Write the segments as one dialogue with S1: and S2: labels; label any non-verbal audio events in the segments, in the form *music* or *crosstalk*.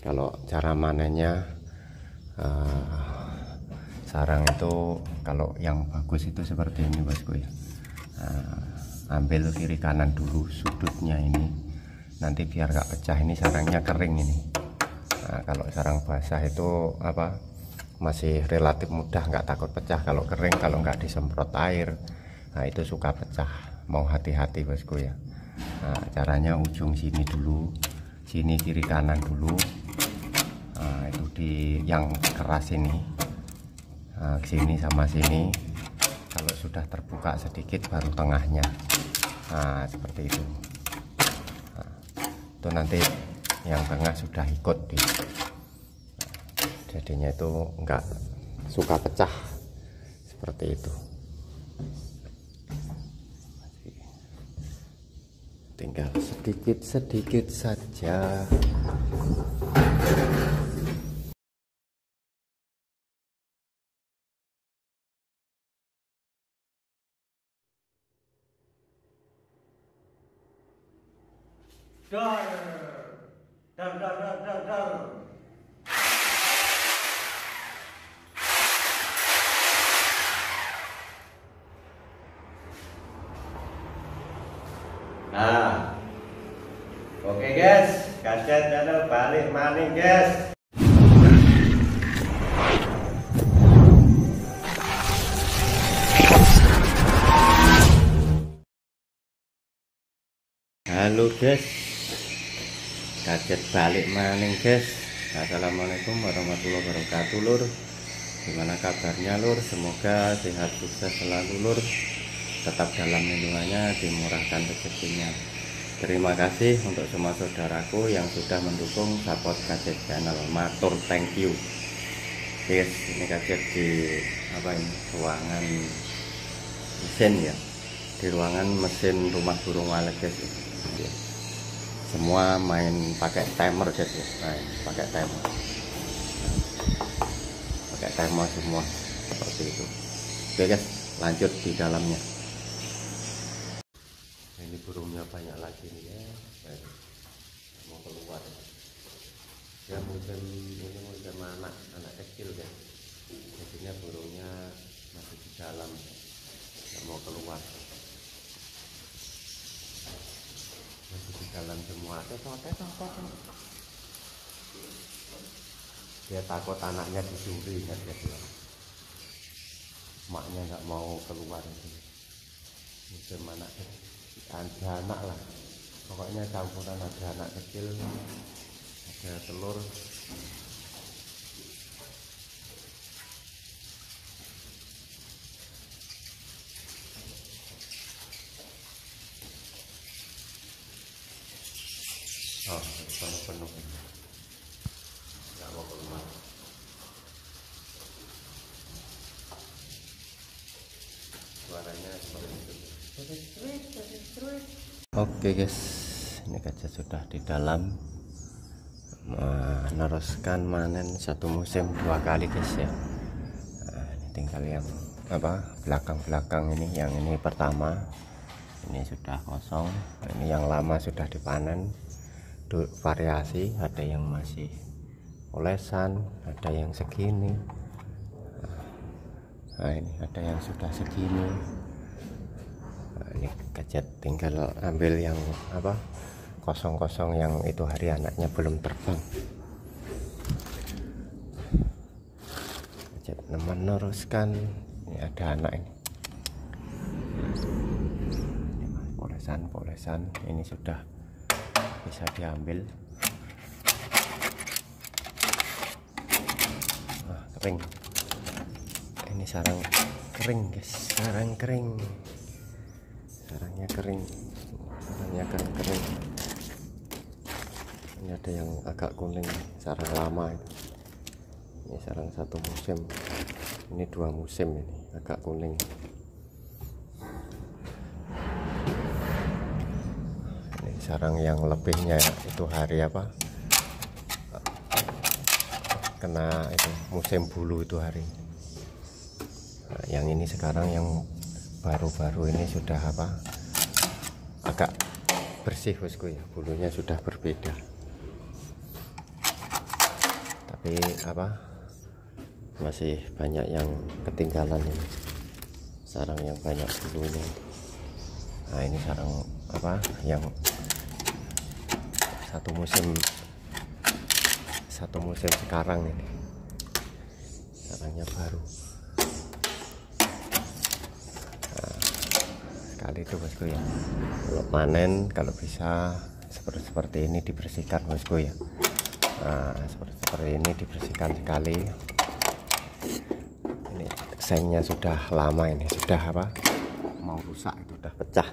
S1: kalau cara manennya uh, sarang itu kalau yang bagus itu seperti ini bosku ya. Uh, ambil kiri kanan dulu sudutnya ini. Nanti biar gak pecah ini sarangnya kering ini. Nah, kalau sarang basah itu apa masih relatif mudah nggak takut pecah. Kalau kering kalau nggak disemprot air nah itu suka pecah. Mau hati-hati bosku ya. Nah, caranya ujung sini dulu sini kiri kanan dulu. Nah, itu di yang keras ini. Nah, sini sama sini. Kalau sudah terbuka sedikit baru tengahnya. Nah seperti itu. Nah, itu nanti yang tengah sudah ikut di jadinya itu enggak suka pecah. Seperti itu tinggal sedikit-sedikit saja
S2: Nah, oke guys, kaset channel balik maning guys.
S1: halo guys. Kaget balik maning guys. Assalamualaikum warahmatullahi wabarakatuh lur. Gimana kabarnya lur? Semoga sehat sukses selalu lur tetap dalam lindungannya dimurahkan rezekinya. Terima kasih untuk semua saudaraku yang sudah mendukung support kaget channel. Matur thank you. Guys ini kaget di apa ini ruangan mesin ya. Di ruangan mesin rumah burung walet guys. Ya. semua main pakai timer guys. Ya ini pakai timer. Pakai timer semua seperti itu. Oke guys lanjut di dalamnya ini burungnya banyak lagi nih ya. Baik. mau keluar. Ya musim ini musim anak anak kecil guys jadinya burungnya masih di dalam. Nggak mau keluar. Masih di dalam semua. Tetot tetot dia takut anaknya dicuri kan dia bilang. Maknya nggak mau keluar. Itu musim anak ada anak lah. Pokoknya campuran ada anak kecil ada telur oh penuh penuh nggak mau keluar suaranya seperti itu Oke guys, ini kaca sudah di dalam meneruskan manen satu musim dua kali guys ya. Nah, ini tinggal yang apa belakang-belakang ini, yang ini pertama, ini sudah kosong, ini yang lama sudah dipanen. Du- variasi, ada yang masih olesan, ada yang segini. Nah ini ada yang sudah segini. Nah, gadget tinggal ambil yang apa kosong-kosong yang itu hari anaknya belum terbang. Gadget meneruskan ini ada anak ini. Ini mas, polesan polesan ini sudah bisa diambil. Wah, kering. Ini sarang kering guys. Sarang kering sarangnya kering. Sarangnya kering kering. Ini ada yang agak kuning sarang lama itu. Ini sarang satu musim. Ini dua musim ini agak kuning. Ini sarang yang lebihnya itu hari apa? Kena itu musim bulu itu hari. Nah, yang ini sekarang yang baru-baru ini sudah apa? Agak bersih bosku ya bulunya sudah berbeda. Tapi apa? Masih banyak yang ketinggalan ini. Sarang yang banyak bulunya nah ini sarang apa? Yang satu musim satu musim sekarang ini. Sarangnya baru nah, sekali itu bosku ya. Kalau panen kalau bisa seperti seperti ini dibersihkan bosku ya. Nah, seperti seperti ini dibersihkan sekali. Ini sengnya sudah lama ini sudah apa? Mau rusak itu sudah pecah.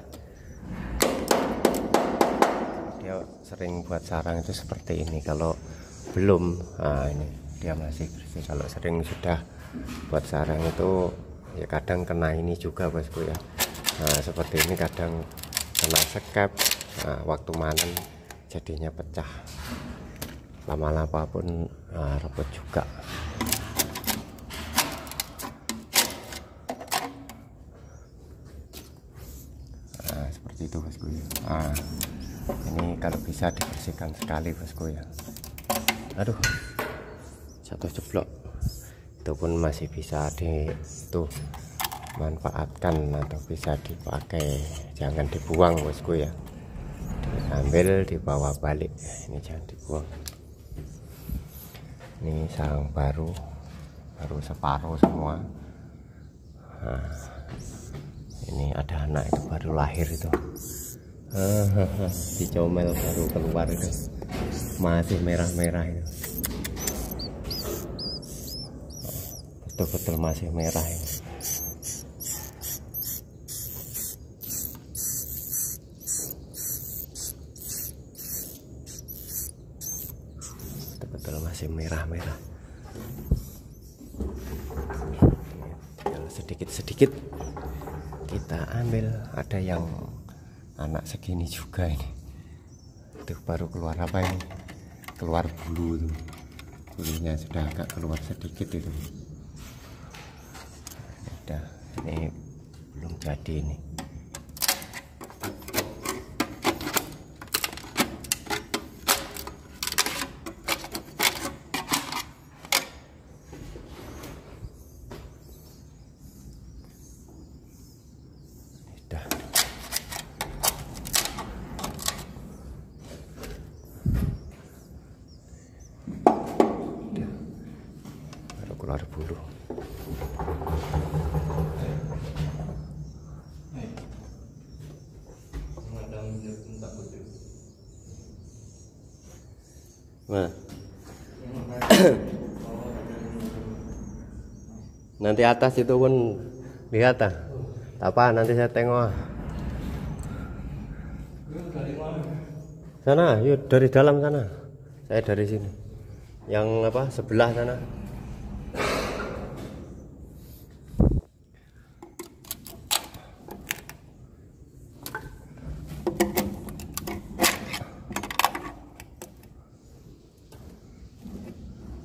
S1: Dia sering buat sarang itu seperti ini. Kalau belum nah ini dia masih bersih. Kalau sering sudah buat sarang itu ya kadang kena ini juga bosku ya nah seperti ini kadang kena sekep. Nah, waktu manen jadinya pecah. Lama-lama pun nah, rebut juga. Nah, seperti itu bosku ya nah, ini kalau bisa dibersihkan sekali bosku ya aduh satu jeblok. Itu pun masih bisa di itu manfaatkan atau bisa dipakai. Jangan dibuang bosku ya. Diambil dibawa balik. Ini jangan dibuang. Ini sarang baru baru separuh semua. Nah, ini ada anak itu baru lahir itu. *laughs* Dicomel baru keluar itu. Masih merah-merah itu. Betul-betul masih merah ini betul-betul masih merah-merah kalau sedikit-sedikit kita ambil. Ada yang anak segini juga ini. Itu baru keluar apa ini? Keluar bulu itu. Bulunya sudah agak keluar sedikit itu. Udah ini belum jadi ini udah Udah. baru keluar bulu Nah. Nanti atas itu pun lihat ah. Apa nanti saya tengok. ah. Sana, yuk dari dalam sana. Saya dari sini. Yang apa? Sebelah sana.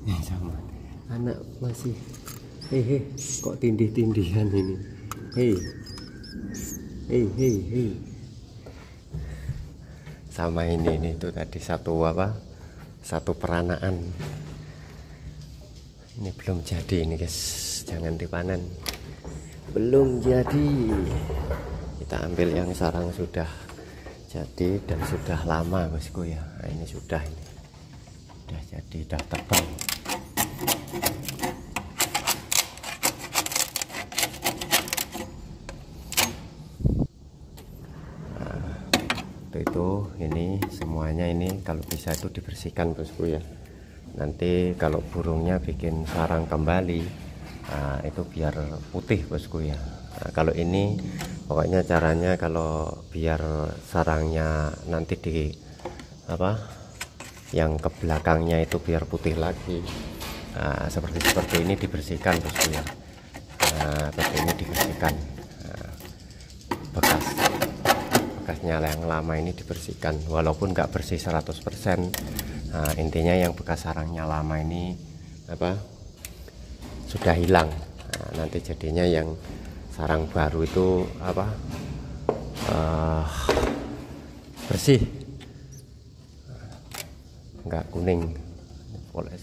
S1: Nih sama. Anak masih Hehe, kok tindih-tindihan ini? Hei. Hei, hei, hei. Sama ini ini tuh tadi satu apa? Satu peranaan. Ini belum jadi ini, guys. Jangan dipanen. Belum jadi. Kita ambil yang sarang sudah jadi dan sudah lama, bosku ya. Nah, ini sudah ini. Sudah jadi, sudah tebal. Waktu itu ini semuanya ini kalau bisa itu dibersihkan bosku ya. Nanti kalau burungnya bikin sarang kembali nah, itu biar putih bosku ya. Nah, kalau ini pokoknya caranya kalau biar sarangnya nanti di apa yang ke belakangnya itu biar putih lagi. Nah, seperti seperti ini dibersihkan bosku ya. Nah, seperti ini dibersihkan. Nah, bekas bekasnya yang lama ini dibersihkan? Walaupun nggak bersih 100% nah, intinya yang bekas sarangnya lama ini apa sudah hilang. Nah, nanti jadinya yang sarang baru itu apa eh, bersih. Nggak kuning. Boleh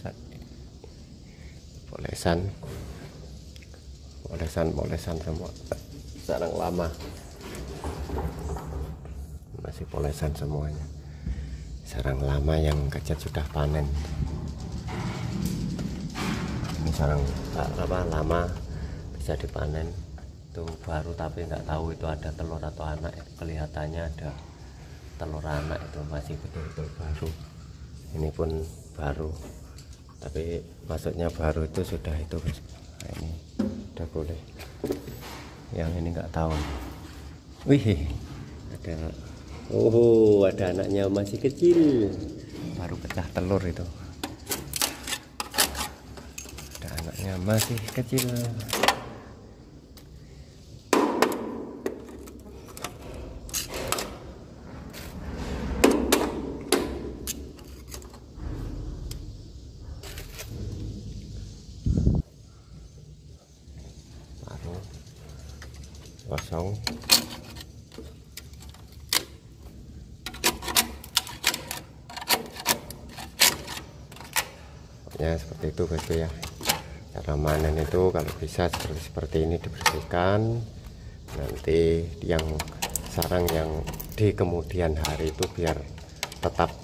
S1: polesan. Polesan polesan semua sarang lama masih polesan semuanya. Sarang lama yang kacat sudah panen. Ini sarang apa lama bisa dipanen. Itu baru tapi nggak tahu itu ada telur atau anak. Kelihatannya ada telur anak itu masih betul-betul baru. Ini pun baru. Tapi maksudnya baru itu sudah itu nah, ini udah boleh. Yang ini nggak tahu. Wih ada oh ada anaknya masih kecil. Baru pecah telur itu. Ada anaknya masih kecil. Baru kosong ya seperti itu guys ya. Cara manen itu kalau bisa seperti seperti ini dibersihkan. Nanti yang sarang yang di kemudian hari itu biar tetap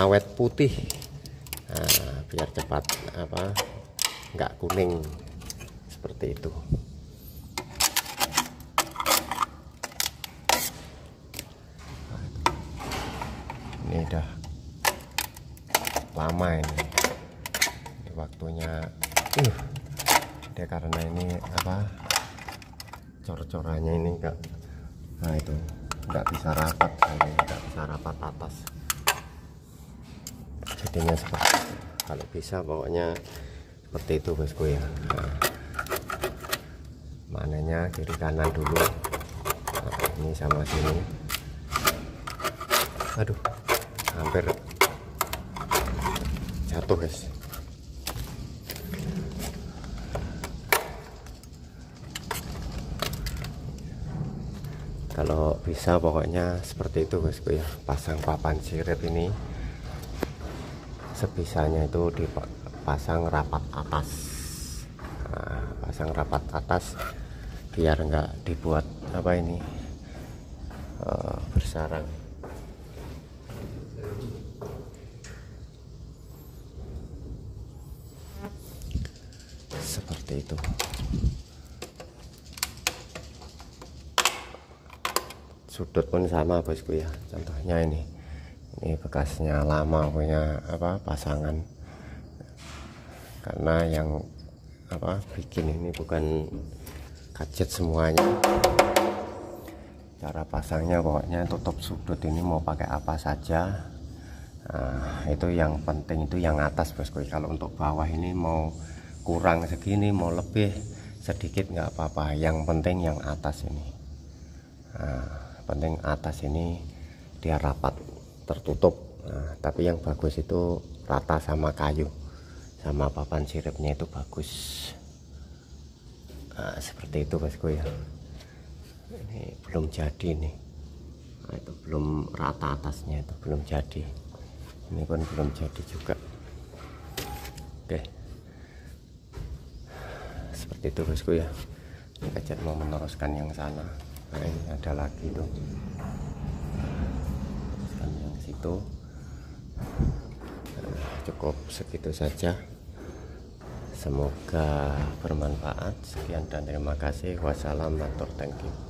S1: awet putih. Nah, biar cepat apa nggak kuning. Seperti itu. Ini udah lama ini waktunya. Uh, dia karena ini apa cor-corannya ini enggak nah itu enggak bisa rapat ini enggak bisa rapat atas. Jadinya seperti kalau bisa pokoknya seperti itu bosku ya nah, mananya kiri kanan dulu. Nah, ini sama sini. Aduh hampir jatuh guys kalau bisa pokoknya seperti itu guysku ya. Pasang papan sirip ini. Sebisanya itu dipasang rapat atas. Nah, pasang rapat atas biar enggak dibuat apa ini uh, bersarang. Seperti itu sudut pun sama bosku ya. Contohnya ini. Ini bekasnya lama punya apa pasangan. Karena yang apa bikin ini bukan kajet semuanya. Cara pasangnya pokoknya tutup sudut ini mau pakai apa saja. Nah, itu yang penting itu yang atas bosku kalau untuk bawah ini mau kurang segini mau lebih sedikit nggak apa-apa. Yang penting yang atas ini. Nah, penting atas ini dia rapat tertutup. Nah, tapi yang bagus itu rata sama kayu sama papan siripnya itu bagus. Nah, seperti itu bosku ya. Ini belum jadi nih. Nah, itu belum rata atasnya itu belum jadi. Ini pun belum jadi juga. Oke. Seperti itu bosku ya. Ini kajet mau meneruskan yang sana ini ada lagi tuh. Teruskan yang situ. Nah, cukup segitu saja. Semoga bermanfaat. Sekian dan terima kasih. Wassalamualaikum warahmatullahi wabarakatuh